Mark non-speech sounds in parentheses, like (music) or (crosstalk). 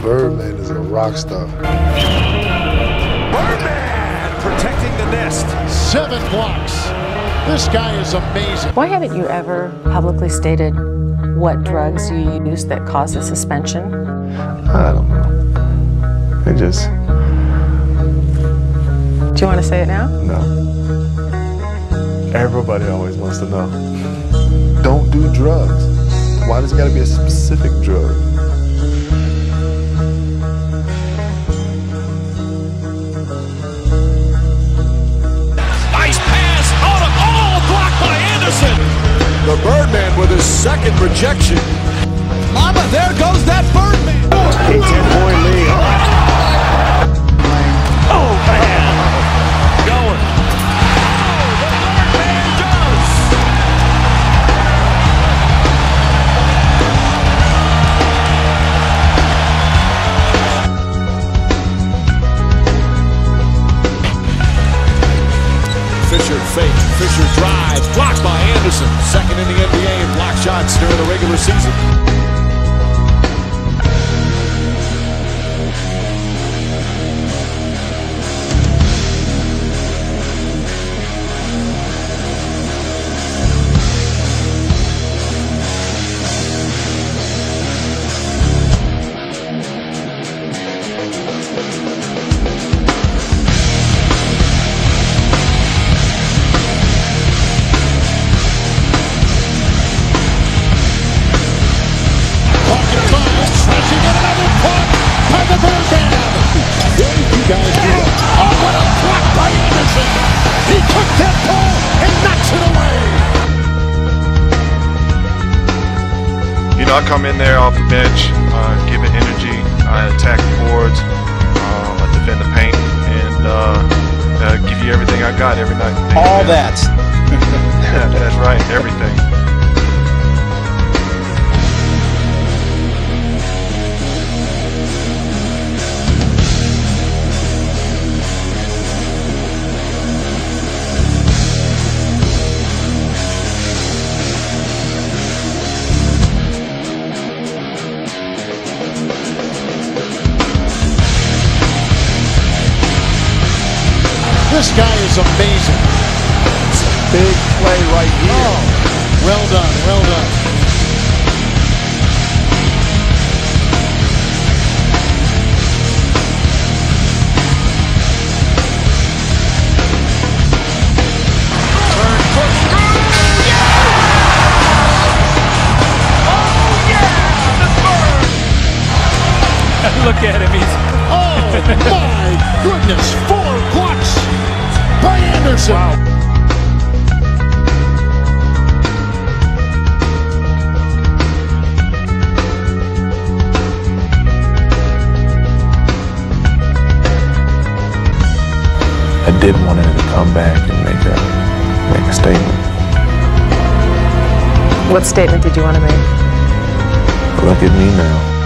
Birdman is a rock star. Birdman protecting the nest. Seven blocks. This guy is amazing. Why haven't you ever publicly stated what drugs you used that caused the suspension? I don't know. It just. Do you want to say it now? No. Everybody always wants to know. Don't do drugs. Why does it gotta be a specific drug? With his second rejection. Mama, there goes that Birdman. A 10 point lead. Fisher. Drives. Blocked by Andersen. Second in the NBA in block shots during the regular season. Guys do? Oh, what a block by Andersen. He took that ball and knocks it away. You know, I come in there off the bench, uh, give it energy, I attack the boards, um, I defend the paint, and uh, uh, give you everything I got every night. All that. (laughs) That's right, everything. This guy is amazing. Big play right here. Oh, well done, well done. Look at him. He's Oh, my goodness. Four blocks by Andersen. I did want him to come back and make a make a statement. What statement did you want to make? Look at me now.